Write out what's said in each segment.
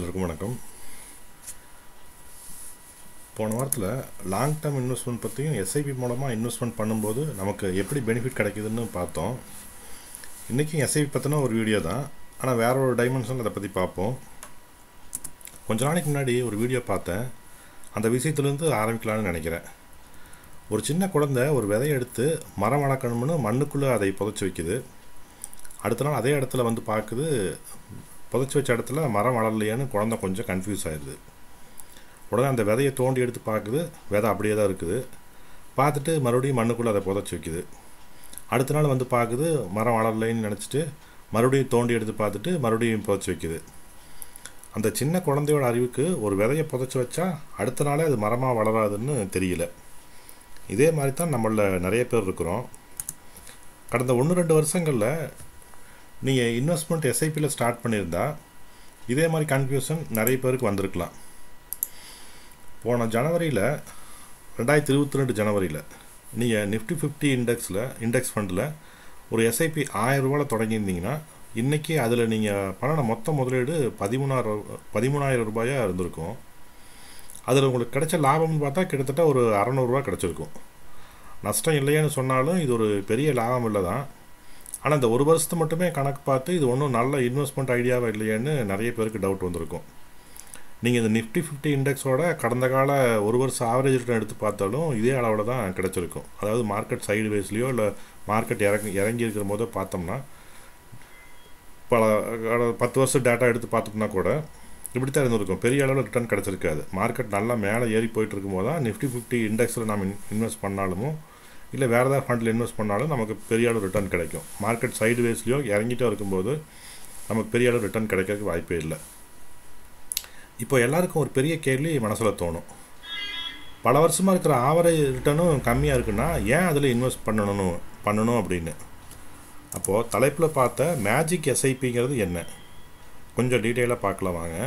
எல்லோருக்கும் வணக்கம். போன வாரத்தில் லாங் டேர்ம் இன்வெஸ்ட்மெண்ட் பற்றியும் எஸ்ஐபி மூலமாக இன்வெஸ்ட்மெண்ட் பண்ணும்போது நமக்கு எப்படி பெனிஃபிட் கிடைக்குதுன்னு பார்த்தோம். இன்றைக்கும் எஸ்ஐபி பற்றின ஒரு வீடியோ தான். ஆனால் வேற ஒரு டைமென்ஷன் அதை பற்றி பார்ப்போம். கொஞ்ச நாளைக்கு முன்னாடி ஒரு வீடியோ பார்த்தேன். அந்த விஷயத்துலேருந்து ஆரம்பிக்கலாம்னு நினைக்கிறேன். ஒரு சின்ன குழந்தை ஒரு விதையை எடுத்து மரம் வளர்க்கணும்னு மண்ணுக்குள்ளே அதை புதைச்சி வைக்குது. அடுத்த நாள் அதே இடத்துல வந்து பார்க்குது புதைச்சி வச்ச இடத்துல மரம் வளரலையான்னு குழந்த கொஞ்சம் கன்ஃபியூஸ் ஆயிடுது உடனே அந்த விதையை தோண்டி எடுத்து பார்க்குது. விதை அப்படியே தான் இருக்குது. பார்த்துட்டு மறுபடியும் மண்ணுக்குள்ளே அதை புதைச்சி வைக்குது. அடுத்த நாள் வந்து பார்க்குது மரம் வளரலைன்னு நினச்சிட்டு மறுபடியும் தோண்டி எடுத்து பார்த்துட்டு மறுபடியும் புதைச்சி வைக்குது. அந்த சின்ன குழந்தையோட அறிவுக்கு ஒரு விதையை புதைச்சி வச்சா அடுத்த நாளே அது மரமாக வளராதுன்னு தெரியல. இதே மாதிரி தான் நம்மளில் நிறைய பேர் இருக்கிறோம். கடந்த ஒன்று ரெண்டு வருஷங்களில் நீங்கள் இன்வெஸ்ட்மெண்ட் எஸ்ஐபியில் ஸ்டார்ட் பண்ணியிருந்தா இதே மாதிரி கன்ஃபியூஷன் நிறைய பேருக்கு வந்திருக்கலாம். போன ஜனவரியில் ரெண்டாயிரத்தி இருபத்தி ரெண்டு ஜனவரியில் நீங்கள் நிஃப்டி ஃபிஃப்டி இண்டெக்ஸில் இண்டெக்ஸ் ஃபண்டில் ஒரு எஸ்ஐபி ஆயிரம் தொடங்கியிருந்தீங்கன்னா இன்றைக்கி அதில் நீங்கள் பண்ணின மொத்த முதலீடு பதிமூணாயிரம் பதிமூணாயிரம் ரூபாயாக இருந்திருக்கும். அதில் உங்களுக்கு கிடைச்ச லாபம்னு பார்த்தா கிட்டத்தட்ட ஒரு அறநூறுரூவா கிடச்சிருக்கும். நஷ்டம் இல்லையேன்னு சொன்னாலும் இது ஒரு பெரிய லாபம் இல்லை தான் ஆனால் இந்த ஒரு வருஷத்தை மட்டுமே கணக்கு பார்த்து இது ஒன்றும் நல்ல இன்வெஸ்ட்மெண்ட் ஐடியாவாக இல்லையேன்னு நிறைய பேருக்கு டவுட் வந்திருக்கும். நீங்கள் இந்த நிஃப்டி ஃபிஃப்டி இண்டெக்ஸோட கடந்த கால ஒரு வருஷம் ஆவரேஜ் ரிட்டர்ன் எடுத்து பார்த்தாலும் இதே அளவில் தான் கிடச்சிருக்கும். அதாவது மார்க்கெட் சைடு வேஸ்லேயோ இல்லை மார்க்கெட் இறங்கி இறங்கி இருக்கிற போதோ பார்த்தோம்னா பல பத்து வருஷம் டேட்டா எடுத்து பார்த்தோம்னா கூட இப்படி தான் இருந்திருக்கும். பெரிய அளவில் ரிட்டர்ன் கிடச்சிருக்காது. மார்க்கெட் நல்லா மேலே ஏறி போயிட்டு இருக்கும்போது தான் நிஃப்டி ஃபிஃப்டி இண்டெக்ஸில் நம்ம இன்வெஸ்ட் பண்ணாலும் இல்லை வேறு ஏதாவது ஃபண்டில் இன்வெஸ்ட் பண்ணாலும் நமக்கு பெரிய அளவு ரிட்டர்ன் கிடைக்கும். மார்க்கெட் சைடு வேஸ்லேயோ இறங்கிட்டோ இருக்கும்போது நமக்கு பெரிய அளவு ரிட்டர்ன் கிடைக்கிறதுக்கு வாய்ப்பே இல்லை. இப்போ எல்லாருக்கும் ஒரு பெரிய கேள்வி மனசில் தோணும். பல வருஷமாக இருக்கிற ஆவரேஜ் ரிட்டர்னும் கம்மியாக இருக்குன்னா ஏன் அதில் இன்வெஸ்ட் பண்ணணும் பண்ணணும் அப்படின்னு? அப்போது தலைப்பில் பார்த்த மேஜிக் எஸ்ஐபிங்கிறது என்ன? கொஞ்சம் டீட்டெயிலாக பார்க்கலாம் வாங்க.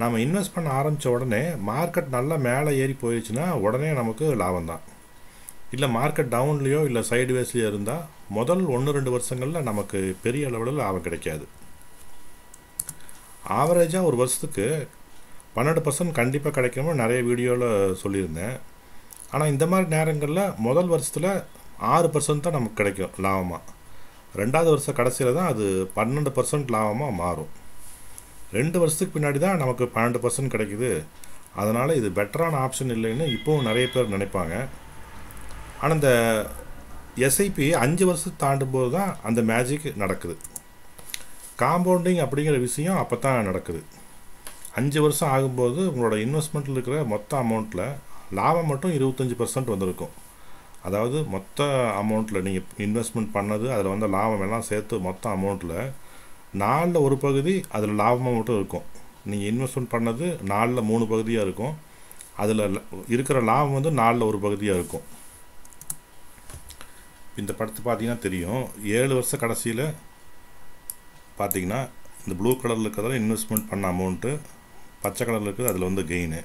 நாம் இன்வெஸ்ட் பண்ண ஆரம்பித்த உடனே மார்க்கெட் நல்லா மேலே ஏறி போயிடுச்சுன்னா உடனே நமக்கு லாபம் தான் இல்லை மார்க்கெட் டவுன்லேயோ இல்லை சைடுவேஸ்லேயோ இருந்தால் முதல் ஒன்று ரெண்டு வருஷங்களில் நமக்கு பெரிய அளவில் லாபம் கிடைக்காது. ஆவரேஜாக ஒரு வருஷத்துக்கு பன்னெண்டு பர்சன்ட் கண்டிப்பாக கிடைக்கணும்னு நிறைய வீடியோவில் சொல்லியிருந்தேன். ஆனால் இந்த மாதிரி நேரங்களில் முதல் வருஷத்தில் ஆறு பர்சன்ட் தான் நமக்கு கிடைக்கும் லாபமாக ரெண்டாவது வருஷம் கடைசியில் தான் அது பன்னெண்டு பர்சன்ட் லாபமாக மாறும். ரெண்டு வருஷத்துக்கு பின்னாடி தான் நமக்கு பன்னெண்டு பர்சன்ட் கிடைக்குது. அதனால் இது பெட்டரான ஆப்ஷன் இல்லைன்னு இப்போவும் நிறைய பேர் நினைப்பாங்க. ஆனால் இந்த எஸ்ஐபி அஞ்சு வருஷத்தை தாண்டும் போது தான் அந்த மேஜிக் நடக்குது. காம்பவுண்டிங் அப்படிங்கிற விஷயம் அப்போ தான் நடக்குது. அஞ்சு வருஷம் ஆகும்போது உங்களோட இன்வெஸ்ட்மெண்ட்டில் இருக்கிற மொத்த அமௌண்ட்டில் லாபம் மட்டும் இருபத்தஞ்சி பர்சன்ட் வந்திருக்கும். அதாவது மொத்த அமௌண்ட்டில் நீங்கள் இன்வெஸ்ட்மெண்ட் பண்ணது அதில் வந்த லாபம் எல்லாம் சேர்த்து மொத்த அமௌண்ட்டில் நாலில் ஒரு பகுதி அதில் லாபமாக மட்டும் இருக்கும். நீங்கள் இன்வெஸ்ட்மெண்ட் பண்ணது நாலில் மூணு பகுதியாக இருக்கும். அதில் இருக்கிற லாபம் வந்து நாலில் ஒரு பகுதியாக இருக்கும். இந்த படத்தை பார்த்தீங்கன்னா தெரியும். ஏழு வருஷ கடைசியில் பார்த்தீங்கன்னா இந்த ப்ளூ கலரில் இருக்கிறதால இன்வெஸ்ட்மெண்ட் பண்ண அமௌண்ட்டு பச்சை கலரில் இருக்குது அதில் வந்து கெயினு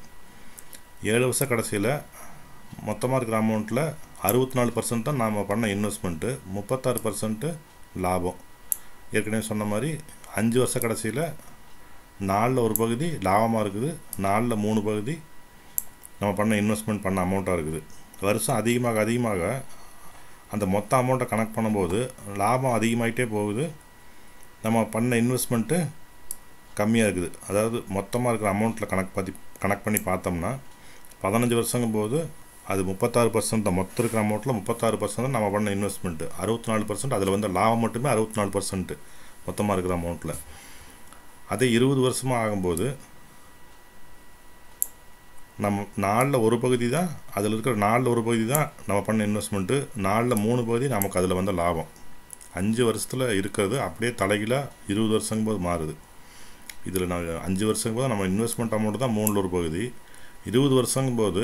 ஏழு வருஷ கடைசியில் மொத்தமாக இருக்கிற அமௌண்ட்டில் அறுபத்தி நாலு பர்சன்ட் தான் நாம் பண்ண இன்வெஸ்ட்மெண்ட்டு முப்பத்தாறு பர்சன்ட்டு லாபம். ஏற்கனவே சொன்ன மாதிரி அஞ்சு வருஷ கடைசியில் நாலில் ஒரு பகுதி லாபமாக இருக்குது நாலில் மூணு பகுதி நம்ம பண்ண இன்வெஸ்ட்மெண்ட் பண்ண அமௌண்ட்டாக இருக்குது. வருஷம் அதிகமாக அதிகமாக அந்த மொத்த அமௌண்ட்டை கனெக்ட் பண்ணும்போது லாபம் அதிகமாகிட்டே போகுது. நம்ம பண்ண இன்வெஸ்ட்மெண்ட்டு கம்மியாக இருக்குது. அதாவது மொத்தமாக இருக்கிற அமௌண்ட்டில் கணக்கு பார்த்தி கனெக்ட் பண்ணி பார்த்தோம்னா பதினஞ்சு வருஷங்கும் போது அது முப்பத்தாறு பர்சன்ட் தான். மொத்தம் இருக்கிற அமௌண்ட்டில் முப்பத்தாறு பர்சன்ட் தான் நம்ம பண்ண இன்வெஸ்ட்மெண்ட்டு அறுபத்தி நாலு பர்சன்ட் அதில் வந்து லாபம் மட்டுமே அறுபத்தி நாலு பர்சன்ட்டு மொத்தமாக இருக்கிற அமௌண்ட்டில் அதே இருபது வருஷமாக ஆகும்போது நம்ம நாலில் ஒரு பகுதி தான் அதில் இருக்கிற நாலில் ஒரு பகுதி தான் நம்ம பண்ண இன்வெஸ்ட்மெண்ட்டு நாலில் மூணு பகுதி நமக்கு அதில் வந்த லாபம். அஞ்சு வருஷத்தில் இருக்கிறது அப்படியே தலைகீழாக இருபது வருஷங்கும் போது மாறுது. இதில் நான் அஞ்சு வருஷங்கும் போது நம்ம இன்வெஸ்ட்மெண்ட் அமௌண்ட் தான் மூணில் ஒரு பகுதி. இருபது வருஷங்கும் போது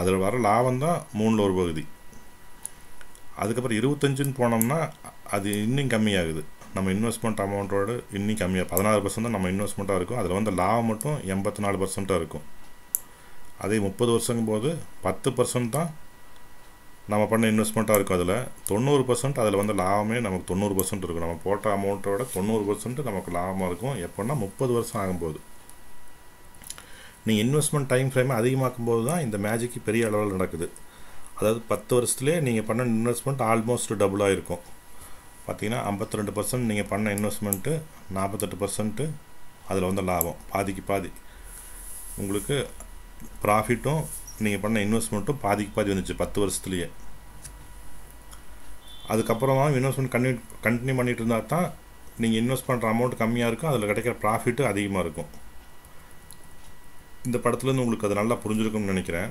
அதில் வர லாபம் தான் மூணில் ஒரு பகுதி. அதுக்கப்புறம் இருபத்தஞ்சுன்னு போனோம்னா அது இன்னும் கம்மியாகுது. நம்ம இன்வெஸ்ட்மெண்ட் அமௌண்ட்டோடு இன்னும் கம்மியாக பதினாறு பர்சன்ட் தான் நம்ம இன்வெஸ்ட்மெண்ட்டாக இருக்கும். அதில் வந்து லாபம் மட்டும் எண்பத்தி நாலு பர்சன்ட்டாக இருக்கும். அதே முப்பது வருஷங்கும் போது பத்து பர்சன்ட் தான் நம்ம பண்ண இன்வெஸ்ட்மெண்ட்டாக இருக்கும் அதில். தொண்ணூறு பர்சன்ட் அதில் வந்து லாபமே நமக்கு தொண்ணூறு பர்சன்ட் இருக்கும். நம்ம போட்ட அமௌண்ட்டோட தொண்ணூறு பர்சன்ட் நமக்கு லாபமாக இருக்கும். எப்போன்னா முப்பது வருஷம் ஆகும்போது. நீங்கள் இன்வெஸ்ட்மெண்ட் டைம் ஃப்ரேமை அதிகமாக்கும் போது தான் இந்த மேஜிக்கு பெரிய அளவில் நடக்குது. அதாவது பத்து வருஷத்துலேயே நீங்கள் பண்ண இன்வெஸ்ட்மெண்ட் ஆல்மோஸ்ட் டபுளாக இருக்கும். பார்த்தீங்கன்னா ஐம்பத்தி ரெண்டு பர்சன்ட் நீங்கள் பண்ண இன்வெஸ்ட்மெண்ட்டு நாற்பத்தெட்டு பர்சன்ட்டு அதில் வந்து லாபம். பாதிக்கு பாதி. உங்களுக்கு ப்ராஃபிட்டும் நீங்கள் பண்ண இன்வெஸ்ட்மெண்ட்டும் பாதிக்கு பாதி வந்துச்சு பத்து வருஷத்துலேயே. அதுக்கப்புறமா இன்வெஸ்ட்மெண்ட் கன்டினியூ கண்டினியூ பண்ணிட்டு இருந்தால் தான் நீங்கள் இன்வெஸ்ட் பண்ணுற அமௌண்ட் கம்மியாக இருக்கும் அதில் கிடைக்கிற ப்ராஃபிட்டு அதிகமாக இருக்கும். இந்த படத்துலேருந்து உங்களுக்கு அது நல்லா புரிஞ்சிருக்கும்னு நினைக்கிறேன்.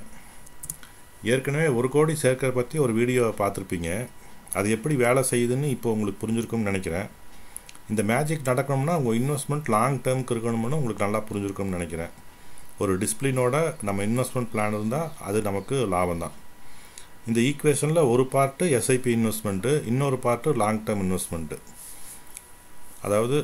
ஏற்கனவே ஒரு கோடி சேர்க்கற பற்றி ஒரு வீடியோவை பார்த்துருப்பீங்க. அது எப்படி வேலை செய்யுதுன்னு இப்போ உங்களுக்கு புரிஞ்சிருக்கும்னு நினைக்கிறேன். இந்த மேஜிக் நடக்கணும்னா உங்கள் இன்வெஸ்ட்மெண்ட் லாங் டேர்முக்கு இருக்கணும்னு உங்களுக்கு நல்லா புரிஞ்சிருக்கும்னு நினைக்கிறேன். ஒரு டிசிப்ளினோட நம்ம இன்வெஸ்ட்மெண்ட் பிளான் இருந்தால் அது நமக்கு லாபம் தான் இந்த ஈக்குவேஷனில் ஒரு பார்ட்டு எஸ்ஐபி இன்வெஸ்ட்மெண்ட்டு இன்னொரு பார்ட்டு லாங் டேர்ம் இன்வெஸ்ட்மெண்ட்டு அதாவது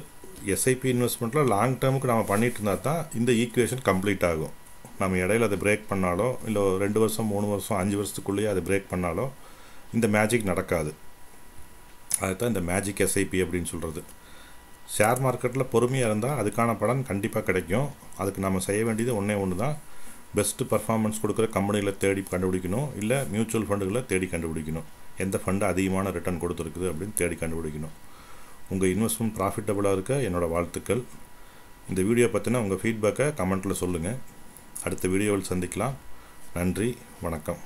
எஸ்ஐபி இன்வெஸ்ட்மெண்ட்டில் லாங் டேர்முக்கு நம்ம பண்ணிட்டு இருந்தால் தான் இந்த ஈக்குவேஷன் கம்ப்ளீட் ஆகும். நம்ம இடையில அதை பிரேக் பண்ணாலோ இல்லை ரெண்டு வருஷம் மூணு வருஷம் அஞ்சு வருஷத்துக்குள்ளேயே அதை பிரேக் பண்ணாலோ இந்த மேஜிக் நடக்காது. அதுதான் இந்த மேஜிக் எஸ்ஐபி அப்படின்னு சொல்கிறது ஷேர் மார்க்கெட்டில் பொறுமையாக இருந்தால் அதுக்கான பலன் கண்டிப்பாக கிடைக்கும். அதுக்கு நம்ம செய்ய வேண்டியது ஒன்றே ஒன்று தான் பெஸ்ட்டு பர்ஃபார்மன்ஸ் கொடுக்குற கம்பெனியில் தேடி கண்டுபிடிக்கணும். இல்லை மியூச்சுவல் ஃபண்டுகளை தேடி கண்டுபிடிக்கணும். எந்த ஃபண்டு அதிகமான ரிட்டர்ன் கொடுத்துருக்குது அப்படின்னு தேடி கண்டுபிடிக்கணும். உங்கள் இன்வெஸ்ட்மெண்ட் ப்ராஃபிட்டபுளாக இருக்க என்னோடய வாழ்த்துக்கள். இந்த வீடியோ பற்றின உங்கள் ஃபீட்பேக்கை கமெண்ட்டில் சொல்லுங்கள் அடுத்த வீடியோவில் சந்திக்கலாம். நன்றி வணக்கம்.